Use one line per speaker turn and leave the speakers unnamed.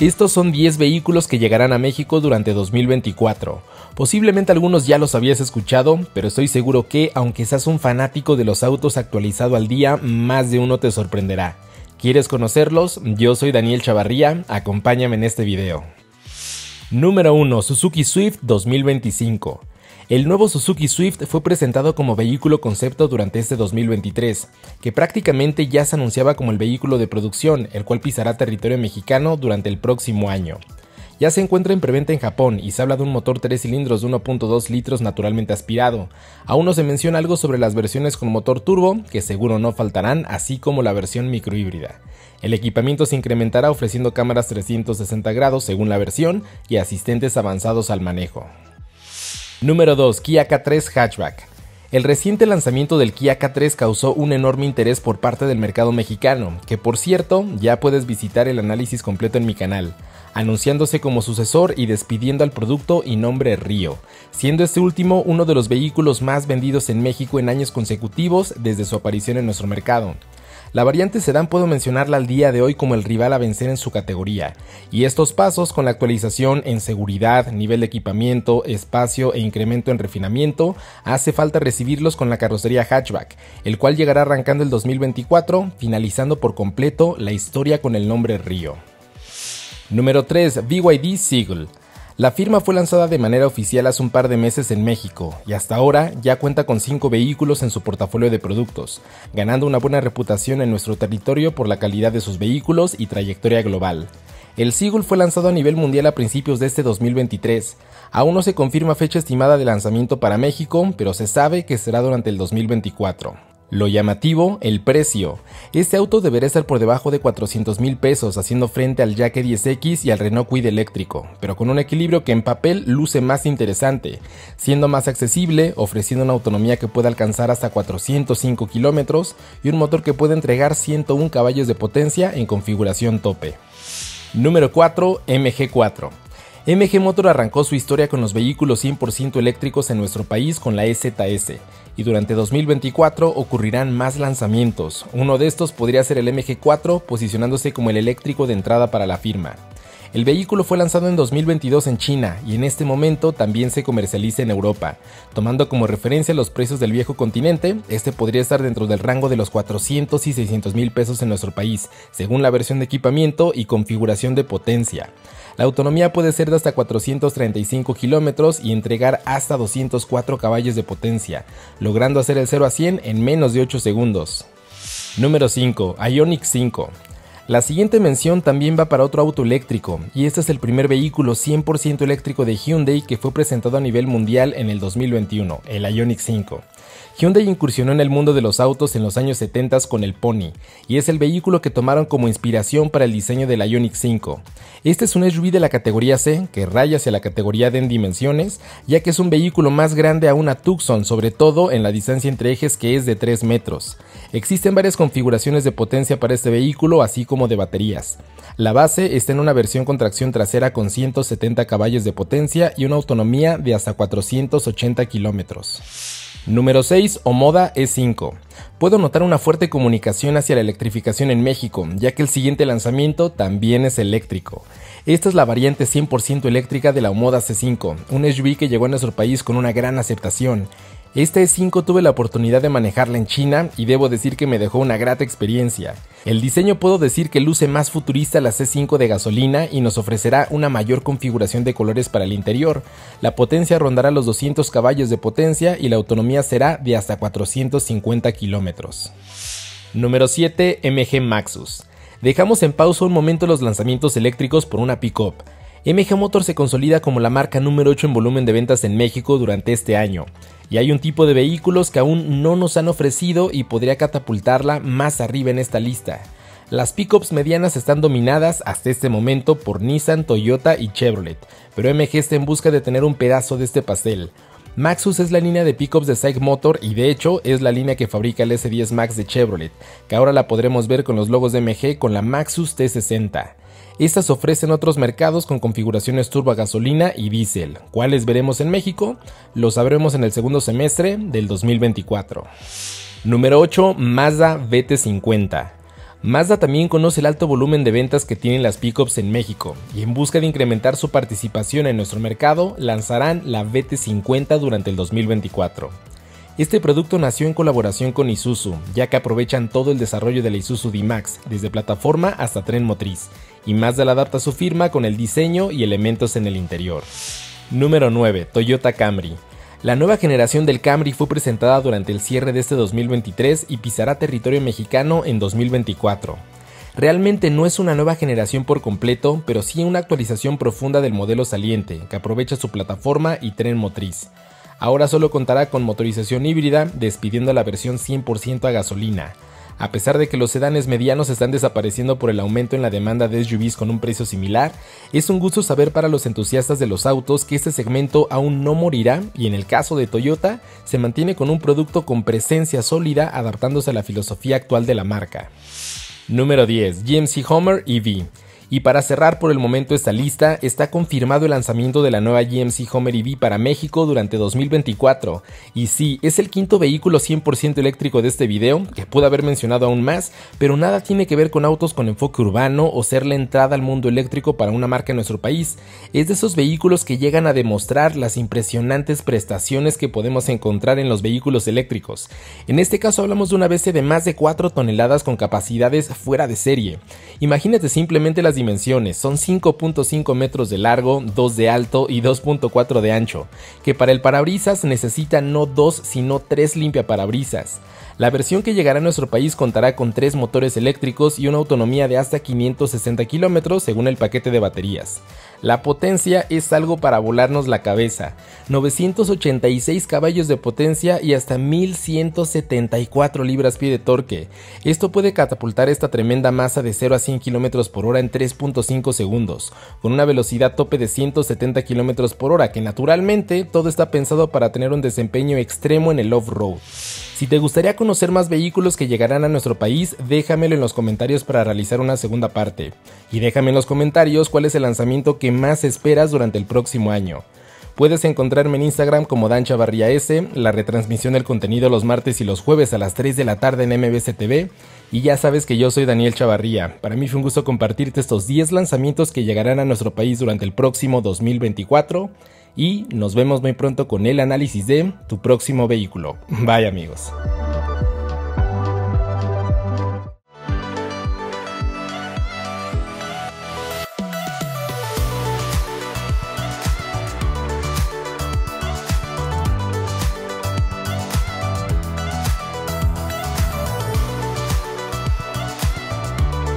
Estos son 10 vehículos que llegarán a México durante 2024. Posiblemente algunos ya los habías escuchado, pero estoy seguro que, aunque seas un fanático de los autos actualizado al día, más de uno te sorprenderá. ¿Quieres conocerlos? Yo soy Daniel Chavarría, acompáñame en este video. Número 1. Suzuki Swift 2025. El nuevo Suzuki Swift fue presentado como vehículo concepto durante este 2023, que prácticamente ya se anunciaba como el vehículo de producción, el cual pisará territorio mexicano durante el próximo año. Ya se encuentra en preventa en Japón y se habla de un motor 3 cilindros de 1.2 litros naturalmente aspirado. Aún no se menciona algo sobre las versiones con motor turbo, que seguro no faltarán, así como la versión microhíbrida. El equipamiento se incrementará ofreciendo cámaras 360 grados según la versión y asistentes avanzados al manejo. Número 2. Kia K3 Hatchback. El reciente lanzamiento del Kia K3 causó un enorme interés por parte del mercado mexicano, que por cierto ya puedes visitar el análisis completo en mi canal, anunciándose como sucesor y despidiendo al producto y nombre Río, siendo este último uno de los vehículos más vendidos en México en años consecutivos desde su aparición en nuestro mercado. La variante sedán puedo mencionarla al día de hoy como el rival a vencer en su categoría, y estos pasos con la actualización en seguridad, nivel de equipamiento, espacio e incremento en refinamiento, hace falta recibirlos con la carrocería hatchback, el cual llegará arrancando el 2024, finalizando por completo la historia con el nombre Río. Número 3. BYD Seagull. La firma fue lanzada de manera oficial hace un par de meses en México y hasta ahora ya cuenta con 5 vehículos en su portafolio de productos, ganando una buena reputación en nuestro territorio por la calidad de sus vehículos y trayectoria global. El Seagull fue lanzado a nivel mundial a principios de este 2023. Aún no se confirma fecha estimada de lanzamiento para México, pero se sabe que será durante el 2024. Lo llamativo, el precio. Este auto deberá estar por debajo de 400 mil pesos, haciendo frente al Jack 10X y al Renault Kwid eléctrico, pero con un equilibrio que en papel luce más interesante, siendo más accesible, ofreciendo una autonomía que puede alcanzar hasta 405 kilómetros y un motor que puede entregar 101 caballos de potencia en configuración tope. Número 4, MG4. MG Motor arrancó su historia con los vehículos 100% eléctricos en nuestro país con la EZS, y durante 2024 ocurrirán más lanzamientos. Uno de estos podría ser el MG4, posicionándose como el eléctrico de entrada para la firma. El vehículo fue lanzado en 2022 en China y en este momento también se comercializa en Europa. Tomando como referencia los precios del viejo continente, este podría estar dentro del rango de los 400 y 600 mil pesos en nuestro país, según la versión de equipamiento y configuración de potencia. La autonomía puede ser de hasta 435 kilómetros y entregar hasta 204 caballos de potencia, logrando hacer el 0 a 100 en menos de 8 segundos. Número 5. Ioniq 5. La siguiente mención también va para otro auto eléctrico, y este es el primer vehículo 100% eléctrico de Hyundai que fue presentado a nivel mundial en el 2021, el Ioniq 5. Hyundai incursionó en el mundo de los autos en los años 70 con el Pony, y es el vehículo que tomaron como inspiración para el diseño del Ioniq 5. Este es un SUV de la categoría C, que raya hacia la categoría D en dimensiones, ya que es un vehículo más grande a una Tucson, sobre todo en la distancia entre ejes que es de 3 metros. Existen varias configuraciones de potencia para este vehículo, así como de baterías. La base está en una versión con tracción trasera con 170 caballos de potencia y una autonomía de hasta 480 kilómetros. Número 6. Omoda E5. Puedo notar una fuerte comunicación hacia la electrificación en México, ya que el siguiente lanzamiento también es eléctrico. Esta es la variante 100% eléctrica de la Omoda C5, un SUV que llegó a nuestro país con una gran aceptación. Esta E5 tuve la oportunidad de manejarla en China y debo decir que me dejó una grata experiencia. El diseño puedo decir que luce más futurista la C5 de gasolina y nos ofrecerá una mayor configuración de colores para el interior. La potencia rondará los 200 caballos de potencia y la autonomía será de hasta 450 kilómetros. Número 7 MG Maxus. Dejamos en pausa un momento los lanzamientos eléctricos por una pickup. MG Motor se consolida como la marca número 8 en volumen de ventas en México durante este año, y hay un tipo de vehículos que aún no nos han ofrecido y podría catapultarla más arriba en esta lista. Las pickups medianas están dominadas hasta este momento por Nissan, Toyota y Chevrolet, pero MG está en busca de tener un pedazo de este pastel. Maxus es la línea de pickups de SAIC Motor y de hecho es la línea que fabrica el S10 Max de Chevrolet, que ahora la podremos ver con los logos de MG con la Maxus T60. Estas ofrecen otros mercados con configuraciones turbo gasolina y diésel. ¿Cuáles veremos en México? Lo sabremos en el segundo semestre del 2024. Número 8. Mazda VT50. Mazda también conoce el alto volumen de ventas que tienen las pickups en México y en busca de incrementar su participación en nuestro mercado lanzarán la VT50 durante el 2024. Este producto nació en colaboración con Isuzu, ya que aprovechan todo el desarrollo de la Isuzu D-Max, desde plataforma hasta tren motriz, y Mazda la adapta su firma con el diseño y elementos en el interior. Número 9. Toyota Camry. La nueva generación del Camry fue presentada durante el cierre de este 2023 y pisará territorio mexicano en 2024. Realmente no es una nueva generación por completo, pero sí una actualización profunda del modelo saliente, que aprovecha su plataforma y tren motriz. Ahora solo contará con motorización híbrida, despidiendo la versión 100% a gasolina. A pesar de que los sedanes medianos están desapareciendo por el aumento en la demanda de SUVs con un precio similar, es un gusto saber para los entusiastas de los autos que este segmento aún no morirá y en el caso de Toyota se mantiene con un producto con presencia sólida adaptándose a la filosofía actual de la marca. Número 10. GMC Homer EV. Y para cerrar por el momento esta lista, está confirmado el lanzamiento de la nueva GMC Homer EV para México durante 2024. Y sí, es el quinto vehículo 100% eléctrico de este video, que pude haber mencionado aún más, pero nada tiene que ver con autos con enfoque urbano o ser la entrada al mundo eléctrico para una marca en nuestro país. Es de esos vehículos que llegan a demostrar las impresionantes prestaciones que podemos encontrar en los vehículos eléctricos. En este caso hablamos de una BC de más de 4 toneladas con capacidades fuera de serie. Imagínate simplemente las dimensiones, son 5.5 metros de largo, 2 de alto y 2.4 de ancho, que para el parabrisas necesita no 2 sino 3 limpiaparabrisas. La versión que llegará a nuestro país contará con 3 motores eléctricos y una autonomía de hasta 560 kilómetros según el paquete de baterías. La potencia es algo para volarnos la cabeza. 986 caballos de potencia y hasta 1174 libras-pie de torque. Esto puede catapultar esta tremenda masa de 0 a 100 km por hora en 3.5 segundos, con una velocidad tope de 170 km por hora, que naturalmente todo está pensado para tener un desempeño extremo en el off-road. Si te gustaría conocer más vehículos que llegarán a nuestro país, déjamelo en los comentarios para realizar una segunda parte. Y déjame en los comentarios cuál es el lanzamiento que más esperas durante el próximo año. Puedes encontrarme en Instagram como Dan Chavarría S, la retransmisión del contenido los martes y los jueves a las 3 de la tarde en MBC TV. Y ya sabes que yo soy Daniel Chavarría. Para mí fue un gusto compartirte estos 10 lanzamientos que llegarán a nuestro país durante el próximo 2024 y nos vemos muy pronto con el análisis de tu próximo vehículo. Bye amigos.